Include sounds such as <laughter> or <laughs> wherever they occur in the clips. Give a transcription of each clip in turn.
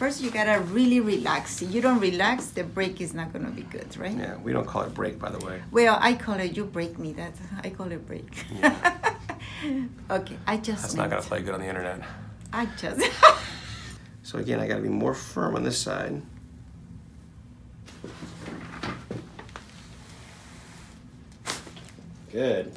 First, you gotta really relax. If you don't relax, the break is not gonna be good, right? Yeah, we don't call it break, by the way. Well, I call it you break me. That I call it break. Yeah. <laughs> okay, I just. That's not gonna play good on the internet. I just. <laughs> So again, I gotta be more firm on this side. Good.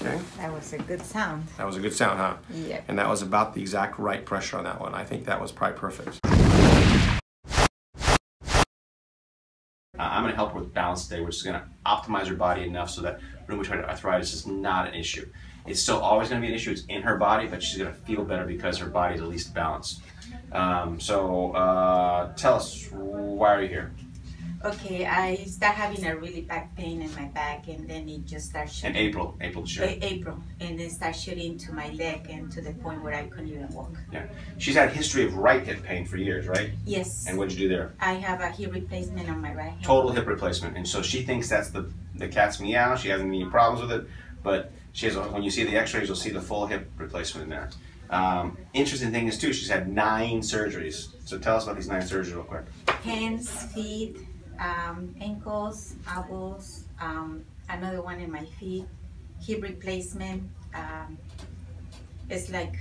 Okay, that was a good sound. that was a good sound, huh? Yeah. And that was about the exact right pressure on that one. I think that was probably perfect. Uh, I'm going to help her with balance today, which is going to optimize her body enough so that rheumatoid arthritis is not an issue. It's still always going to be an issue. It's in her body, but she's going to feel better because her body is at least balanced. Um, so uh, tell us, why are you here? Okay, I start having a really back pain in my back, and then it just starts In shooting. April, April this year. A- April, and then start shooting to my leg and to the point where I couldn't even walk. Yeah. She's had a history of right hip pain for years, right? Yes, And what'd you do there? I have a hip replacement on my right hand. total hip replacement, and so she thinks that's the the cat's meow. She hasn't any problems with it, but she has. When you see the X-rays, you'll see the full hip replacement in there. Um, interesting thing is too, she's had nine surgeries. So tell us about these nine surgeries real quick. Hands, feet, um, ankles, elbows, um, another one in my feet, hip replacement. Um, it's like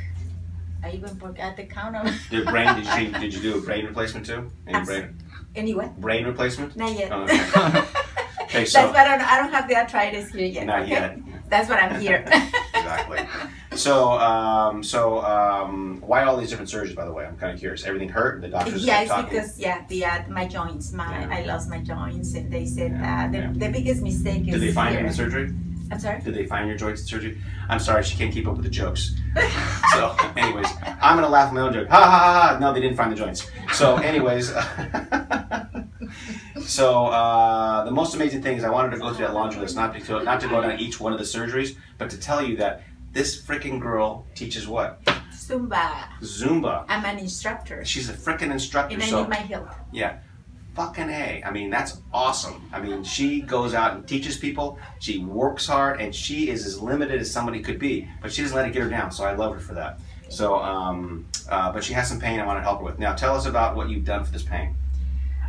I even forgot the count of. <laughs> Did brain? Did you did you do a brain replacement too? Any Abs- brain Anyway, brain replacement? not yet. Oh, <laughs> okay. Okay, so That's what I don't, I don't have the arthritis here yet. not okay? yet. That's what I'm here. <laughs> Exactly. So, um, so um, why all these different surgeries? By the way, I'm kind of curious. Everything hurt? The doctors yeah, it's talking. because yeah, the uh, my joints, my Yeah. I lost my joints, and they said Yeah, uh, the, yeah. the biggest mistake is Did they find it in here. the surgery? I'm sorry. Did they find your joints in surgery? I'm sorry, she can't keep up with the jokes. <laughs> So, anyways, I'm gonna laugh at my own joke. Ha ha ha ha! No, they didn't find the joints. So, anyways, <laughs> so uh, the most amazing thing is I wanted to go through that laundry list, not to not to go down each one of the surgeries, but to tell you that this freaking girl teaches what Zumba. Zumba. I'm an instructor, She's a freaking instructor. and I so need my help. yeah. Fucking A. I mean, that's awesome. I mean, she goes out and teaches people. She works hard, and she is as limited as somebody could be. But she doesn't let it get her down, so I love her for that. So, um, uh, but she has some pain I want to help her with. Now, tell us about what you've done for this pain.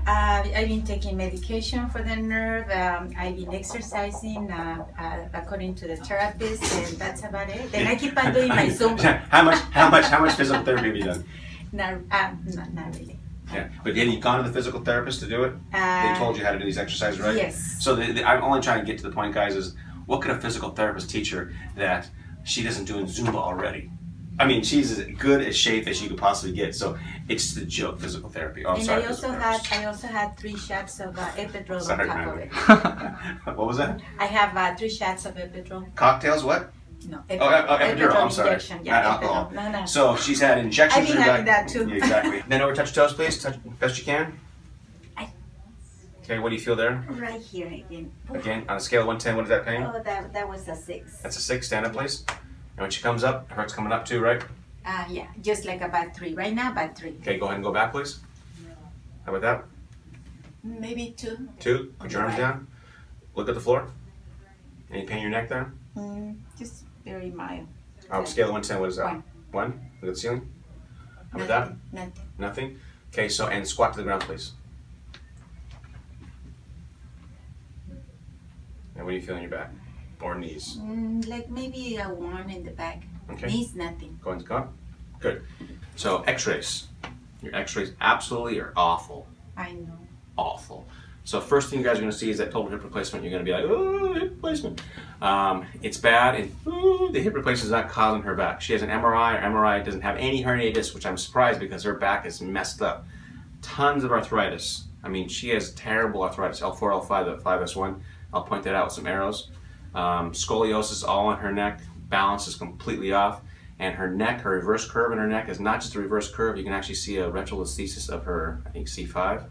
Uh, I've been taking medication for the nerve. Um, I've been exercising uh, uh, according to the therapist, and that's about it. Then I keep on doing my <laughs> Zumba. how much? How much? How much physical therapy have you done? Not, uh, not, not really. Yeah, but have you gone to the physical therapist to do it? Uh, They told you how to do these exercises, right? Yes. So the, the, I'm only trying to get to the point, guys. Is what could a physical therapist teach her that she doesn't do in Zumba already? I mean, she's as good a shape as you could possibly get. So it's the joke, physical therapy. Oh, I'm and sorry, I also had. I also had three shots of uh, Epidural Sorry, on top of it. <laughs> what was that? I have uh, three shots of Epidural. Cocktails? What? No, Oh, oh, epidural. I'm sorry. injection. Yeah, Not alcohol. No, no. So she's had injections. I've been in having that too. Yeah, exactly. <laughs> Then over touch toes, please. Touch best you can. Okay, what do you feel there? Right here again. Again, on a scale of one to ten, what is that pain? Oh, that that was a six. That's a six. Stand up, please. And when she comes up, it hurts coming up too, right? Uh, yeah, just like about three. Right now, about three. Okay, go ahead and go back, please. How about that? Maybe two. Two. Put your arms down. Look at the floor. Any pain in your neck there? Mm, just very mild. On a scale of one to ten, what is that? One. One? Look at the ceiling. How about that? Nothing. Nothing. Nothing. Okay, so and squat to the ground, please. And what do you feel in your back or knees? Mm, like maybe a one in the back. Okay. Knees, nothing. Go ahead and go. Good. So X-rays. Your X-rays absolutely are awful. I know. awful. So first thing you guys are going to see is that total hip replacement. You're going to be like, oh, hip replacement. Um, it's bad, and ooh, the hip replacement is not causing her back. She has an MRI, or MRI doesn't have any herniated disc, which I'm surprised because her back is messed up. Tons of arthritis. I mean, she has terrible arthritis. L4, L5, the 5S1. I'll point that out with some arrows. Um, scoliosis all on her neck. Balance is completely off. And her neck, her reverse curve in her neck is not just a reverse curve. You can actually see a retrolisthesis of her, I think, C5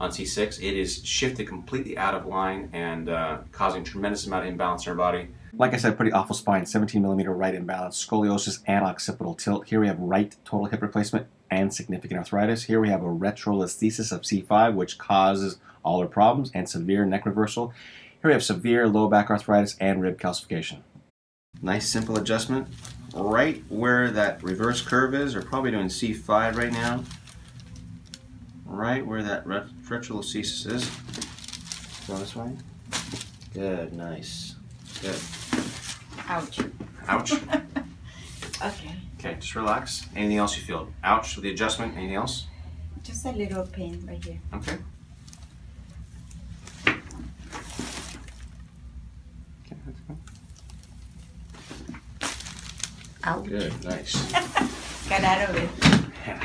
on C6. It is shifted completely out of line and uh, causing tremendous amount of imbalance in her body. Like I said, pretty awful spine, 17 millimeter right imbalance, scoliosis and occipital tilt. Here we have right total hip replacement and significant arthritis. Here we have a retrolisthesis of C5, which causes all her problems, and severe neck reversal. Here we have severe low back arthritis and rib calcification. Nice simple adjustment. Right where that reverse curve is, we're probably doing C5 right now. right where that ret- is. Go this way. Good, nice. Good. Ouch. Ouch. <laughs> Okay. Okay, just relax. Anything else you feel? Ouch with the adjustment. Anything else? Just a little pain right here. Okay. Okay, that's good. Ouch. Good, nice. <laughs> Got out of it. Yeah.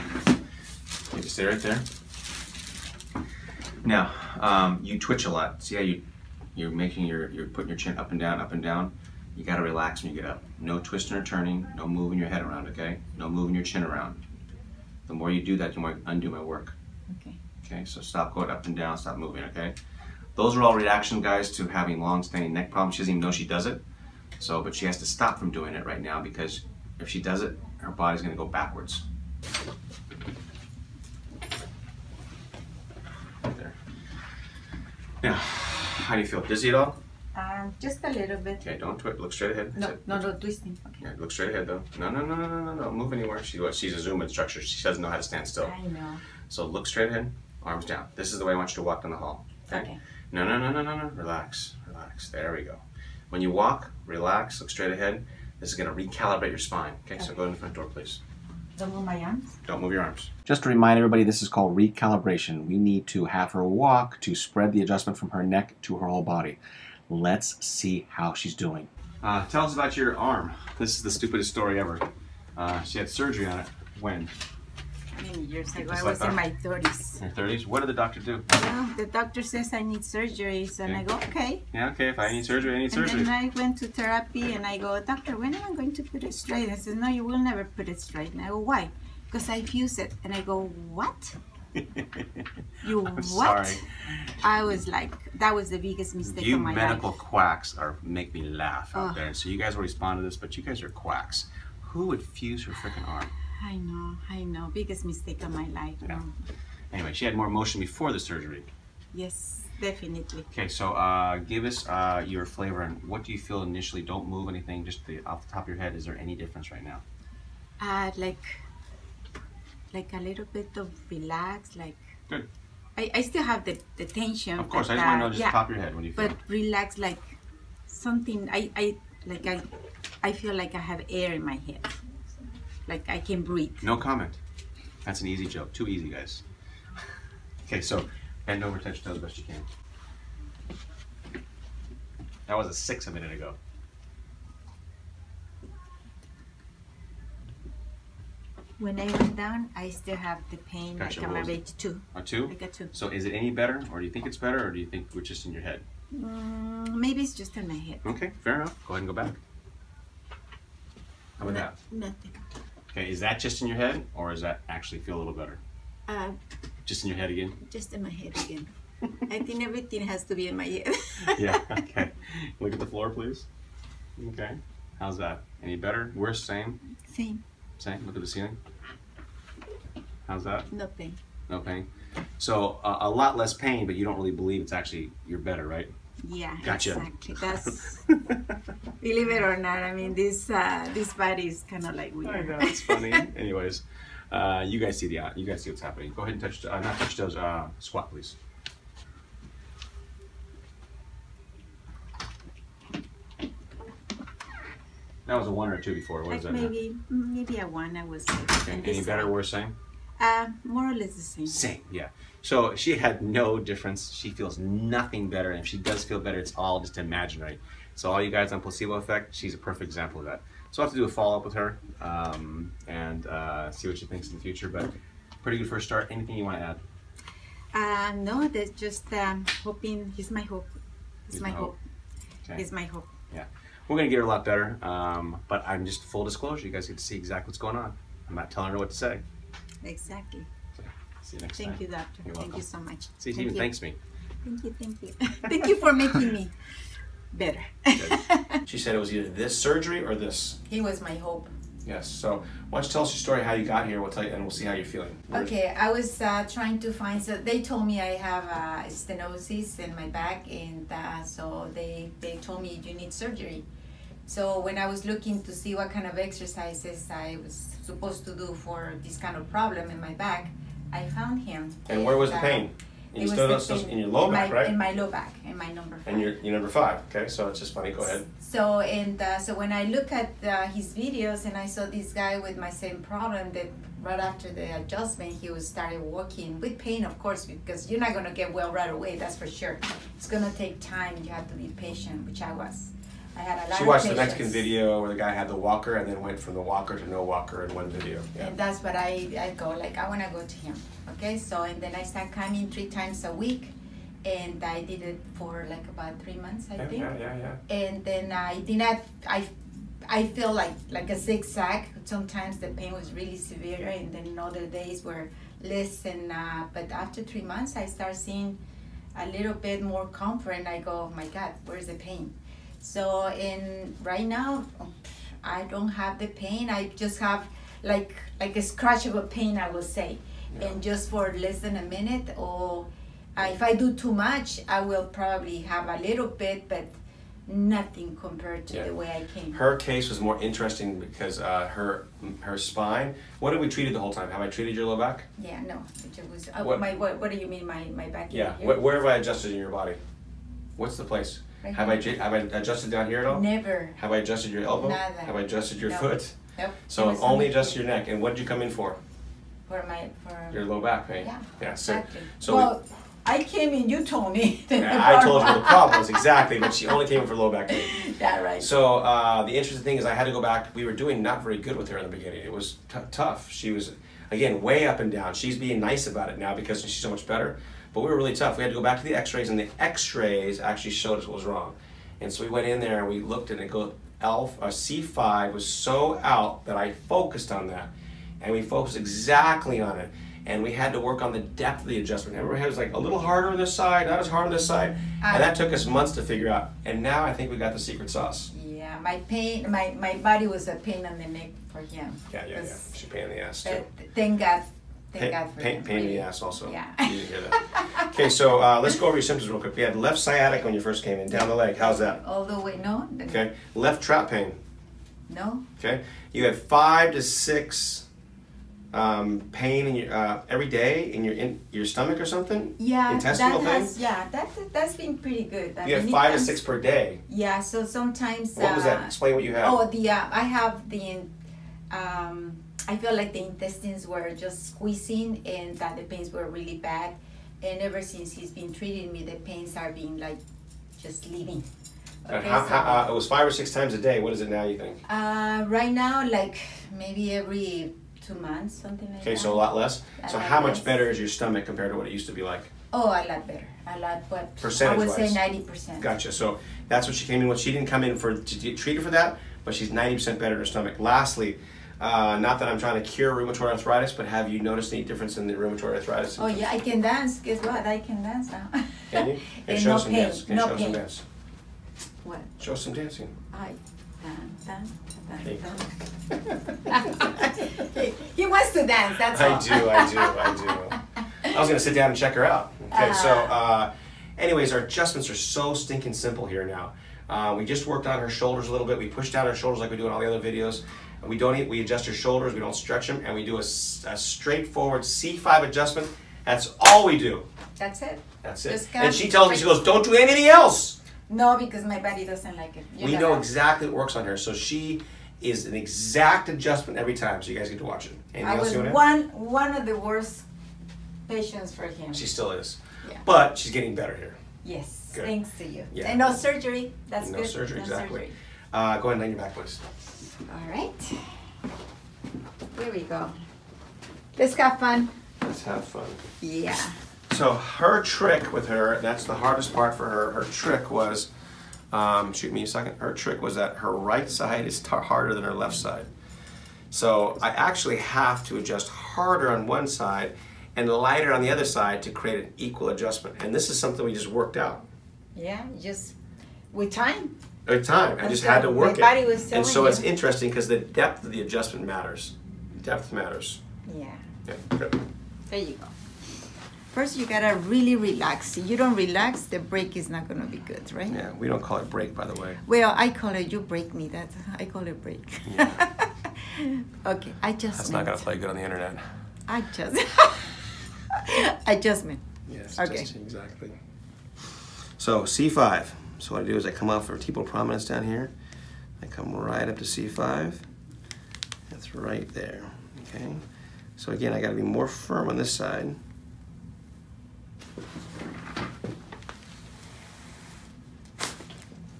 You just stay right there. Now, um, you twitch a lot. See how you you're making your you're putting your chin up and down, up and down. You gotta relax when you get up. No twisting or turning. No moving your head around. Okay. No moving your chin around. The more you do that, the more I undo my work. Okay. Okay. So stop going up and down. Stop moving. Okay. Those are all reaction guys to having long-standing neck problems. She doesn't even know she does it. So, but she has to stop from doing it right now because if she does it, her body's gonna go backwards. There. Now, how do you feel? Dizzy at all? Um, just a little bit. Okay, don't twist. Look straight ahead. No, no, no twisting. Okay. Yeah, look straight ahead though. No, no, no, no, no, no, no. Move anywhere. She, what, she's a Zoom instructor. She doesn't know how to stand still. I know. So look straight ahead, arms down. This is the way I want you to walk down the hall. Okay? Okay. No, no, no, no, no, no. Relax, relax. There we go. When you walk, relax, look straight ahead. This is going to recalibrate your spine. Okay, so go in the front door, please. Don't move my arms. Don't move your arms. Just to remind everybody, this is called recalibration. We need to have her walk to spread the adjustment from her neck to her whole body. Let's see how she's doing. Uh, tell us about your arm. This is the stupidest story ever. Uh, she had surgery on it. When? Many years ago. Just I was in my 30s. Your 30s? What did the doctor do? Well, the doctor says I need surgeries, and I go, okay. Yeah, okay, if I need surgery, I need And surgery. then I went to therapy, and I go, doctor, when am I going to put it straight? And he says, no, you will never put it straight. And I go, why? Because I fuse it. And I go, what? <laughs> You I'm what? sorry. I was like, that was the biggest mistake You of my medical life. quacks are make me laugh out Ugh. there. So you guys will respond to this, but you guys are quacks. Who would fuse her freaking arm? I know, I know. Biggest mistake of my life. Yeah. Anyway, she had more motion before the surgery. Yes, definitely. Okay, so uh, give us uh, your flavor and what do you feel initially? Don't move anything, just the, off the top of your head. Is there any difference right now? Uh, like, like a little bit of relax, like. Good. I, I still have the, the tension. Of course, I but, just want to know just yeah, the top of your head. when you feel? but relax, like something. I, I like I, I feel like I have air in my head, like I can breathe. No comment. That's an easy joke. Too easy, guys. Okay, so bend over, touch your toes best you can. That was a six a minute ago. When I went down, I still have the pain Gotcha, like what I'm was a two. A two? I got two. So is it any better, or do you think it's better, or do you think we're just in your head? Mm, maybe it's just in my head. Okay, fair enough. Go ahead and go back. How about that? Nothing. Okay, is that just in your head, or does that actually feel a little better? Uh, Just in your head again? just in my head again. I think everything has to be in my head. <laughs> yeah, <laughs> okay. Look at the floor, please. Okay. How's that? Any better? Worse? Same? Same. Same? Look at the ceiling. How's that? No pain. No pain? So, uh, a lot less pain, but you don't really believe it's actually, you're better, right? Yeah. Gotcha. Exactly. <laughs> That's believe it or not. I mean, this uh, this body is kind of like weird. I know, it's <laughs> funny. Anyways, uh, you guys see the you guys see what's happening. Go ahead and touch uh, not touch those Uh, squat, please. That was a one or a two before. What like is that? now? maybe maybe a one. I was. Okay. Any better? side. Worse? Same. Uh, more or less the same. Same. Yeah. So she had no difference. She feels nothing better, and if she does feel better, it's all just imaginary. So all you guys on placebo effect, she's a perfect example of that. So I'll have to do a follow up with her um, and uh, see what she thinks in the future. But pretty good first start. Anything you want to add? Uh, no, that's just um, hoping. He's my hope. He's, He's my hope. hope. Okay. He's my hope. Yeah. We're gonna get her a lot better. Um, but I'm just full disclosure. You guys get to see exactly what's going on. I'm not telling her what to say. Exactly. See you next Thank time. you, doctor. You're Thank welcome. you so much. See, thank even you. thanks me. Thank you. Thank you. <laughs> thank you for making me better. <laughs> She said it was either this surgery or this. he was my hope. Yes. So why don't you tell us your story, how you got here? We'll tell you, and we'll see how you're feeling. Okay, I was uh, trying to find. So they told me I have uh, stenosis in my back, and uh, so they they told me you need surgery. So when I was looking to see what kind of exercises I was supposed to do for this kind of problem in my back, I found him. And where was the uh, pain? it You was still the still pain in your low in back, my, right? In my low back, in my number five. And you're, you're number five. Okay, so it's just funny. Go ahead. So and uh, so when I look at uh, his videos and I saw this guy with my same problem that right after the adjustment he was started walking with pain of course because you're not gonna get well right away that's for sure. It's gonna take time. You have to be patient, which I was. I had a lot She watched the. Mexican video where the guy had the walker and then went from the walker to no walker in one video. Yeah. And that's what I, I go, like, I want to go to him. Okay, so, and then I start coming three times a week. And I did it for like about three months, I Yeah, think. yeah, yeah, yeah. And then I did not, I, I feel like, like a zigzag. Sometimes the pain was really severe, and then other days were less. And, uh, but after three months, I start seeing a little bit more comfort, and I go, oh my God, where's the pain? So, in right now, I don't have the pain. I just have like like a scratch of a pain, I will say, Yeah. and just for less than a minute. Or uh, if I do too much, I will probably have a little bit, but nothing compared to Yeah. the way I came. Her case was more interesting because uh, her her spine. What have we treated the whole time? Have I treated your low back? Yeah, no, it was. Uh, What- my what? What do you mean, my my back? Yeah. Here? Where, where have I adjusted in your body? What's the place? Right Have I here. have I adjusted down here at all? Never. Have I adjusted your elbow? Nada. Have I adjusted your No. foot? Nope. So I've only adjusted your neck. And what did you come in for? for my for. Your low back pain. Yeah. Yeah. So, exactly. so we- I came in. You told me. <laughs> Yeah, I told her the problem was exactly, but she only came in for low back pain. <laughs> Yeah, right. So uh, the interesting thing is, I had to go back. We were doing not very good with her in the beginning. It was t- tough. She was, again, way up and down. She's being nice about it now because she's so much better. But we were really tough. We had to go back to the X-rays, and the X-rays actually showed us what was wrong. And so we went in there and we looked and it. Go, Alpha, uh, C5 was so out that I focused on that, and we focused exactly on it. And we had to work on the depth of the adjustment. It was like a little harder on this side, not as hard on this side, and that took us months to figure out. And now I think we got the secret sauce. Yeah, my pain, my, my body was a pain in the neck for him. Yeah, yeah, yeah. She pain in the ass too. uh, thank God, thank Pain, God for pain, pain in the ass also. Yeah. <laughs> You didn't hear that. Okay, so uh, let's go over your symptoms real quick. You had left sciatic when you first came in, down the leg. How's that? All the way, no, Okay. Left trap pain. no, Okay. You had five to six um, pain in your uh, every day in your in your stomach or something. yeah, Intestinal that pain? has, yeah, that that's been pretty good. I You had mean, it five to six per day. Yeah, so sometimes. What was uh, that? Explain what you had. Oh, the uh, I have the, um, I felt like the intestines were just squeezing and that the pains were really bad. And ever since he's been treating me, the pains are being like just leaving. Okay, how, so, how, uh, it was five or six times a day. What is it now? You think? uh, right now, like maybe every two months, something like Okay, that. Okay, so a lot less. A So lot how much better is your stomach compared to what it used to be like? Oh, a lot better, a lot, but I would Percentage-wise. say ninety percent. Gotcha. So that's what she came in with. She didn't come in for to get treated for that, but she's ninety percent better in her stomach. Lastly, uh, not that I'm trying to cure rheumatoid arthritis, but have you noticed any difference in the rheumatoid arthritis? Oh yeah, I can dance. Guess what? I can dance now. Can you? <laughs> Can And show no some pain, dance. Can no show some dance. What? Show some dancing. I dance, dance, dance, dance. <laughs> he, he wants to dance. That's all. I do. I do. I do. I was gonna sit down and check her out. Okay. So, uh, anyways, our adjustments are so stinking simple here now. Uh, we just worked on her shoulders a little bit. We pushed down her shoulders like we do in all the other videos. We don't we adjust her shoulders. We don't stretch them, and we do a straightforward C5 adjustment. That's all we do. That's it. That's it. And she tells me, she goes, don't do anything else. No, because my body doesn't like it. You we know exactly what works on her. So she is an exact adjustment every time. So you guys get to watch it. Anything I was one one of the worst patients for him. She still is. Yeah. But she's getting better here. yes, Good. thanks to you. Yeah. And no surgery. That's No good. surgery, no exactly. surgery. Uh, go ahead and lay your back, please. All right. Here we go. Let's have fun. Let's have fun. Yeah. So her trick with her, that's the hardest part for her. Her trick was, um, shoot me a second. Her trick was that her right side is tar- harder than her left side. So I actually have to adjust harder on one side and lighter on the other side to create an equal adjustment. And this is something we just worked out. Yeah. Just with time. At time, I just had to work My body it. was and so it's interesting because the depth of the adjustment matters. Depth matters. Yeah. Yeah, good. There you go. First, you gotta really relax. If you don't relax, the break is not gonna be good, right? Yeah, we don't call it break, by the way. Well, I call it you break me. That I call it break. <laughs> okay, I just. That's not gonna play good on the internet. I just. <laughs> adjustment. Yes, Okay. just exactly. So C5. So what I do is I come off vertebral prominence down here. I come right up to C5. That's right there. Okay. So again, I got to be more firm on this side.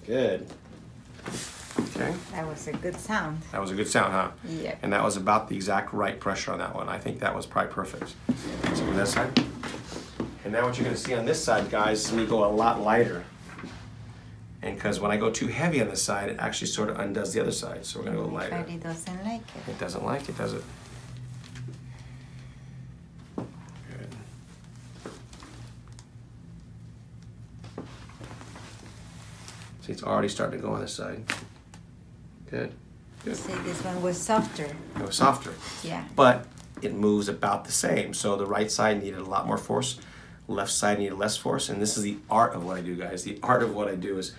Good. Okay. That was a good sound. That was a good sound, huh? Yeah. And that was about the exact right pressure on that one. I think that was probably perfect. So on that side. And now what you're gonna see on this side, guys, is me go a lot lighter. And because when I go too heavy on this side, it actually sort of undoes the other side. So we're gonna go lighter. But it doesn't like it. It doesn't like it, does it? Good. See, it's already starting to go on this side. Good. Good. See, this one was softer. It was softer. Yeah. but it moves about the same. So the right side needed a lot more force, left side needed less force, and this is the art of what I do, guys. The art of what I do is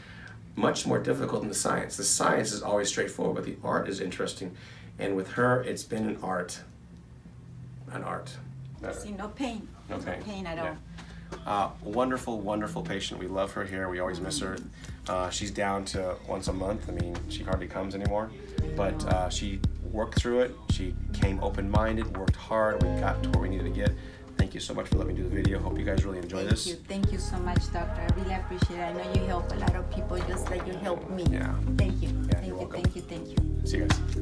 much more difficult than the science. The science is always straightforward, but the art is interesting. And with her, it's been an art. An art. Better. See, no pain. No pain. pain at Yeah. all. Uh, wonderful, wonderful patient. We love her here. We always miss her. Uh, she's down to once a month. I mean, she hardly comes anymore. But uh, she worked through it. She came open minded, worked hard. We got to where we needed to get. Thank you so much for letting me do the video. Hope you guys really enjoy Thank this. Thank you. Thank you so much, doctor. I really appreciate it. I know you help a lot of people just like you helped me. Yeah. Thank you. Yeah, thank you. welcome. Thank you. Thank you. See you guys.